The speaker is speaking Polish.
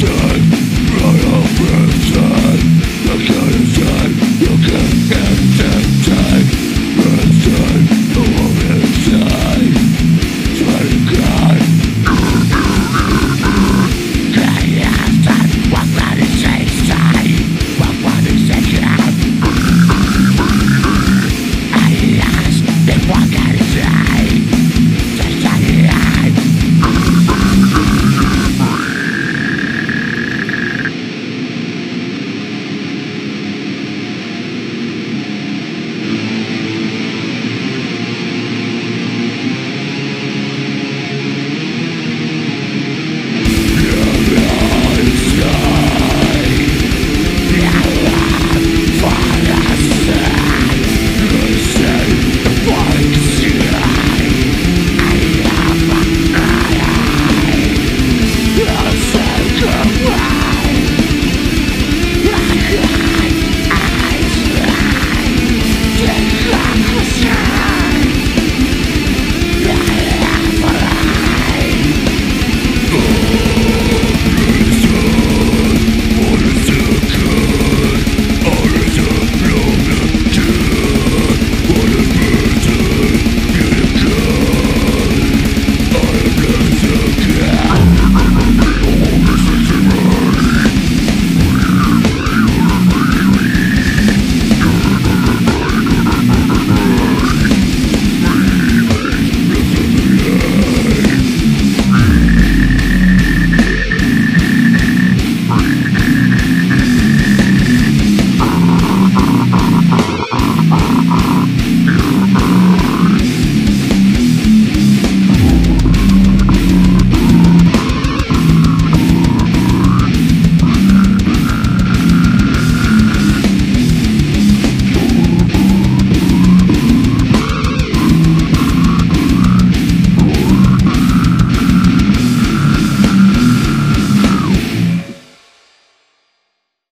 Ten, moja pędzen, jaka jest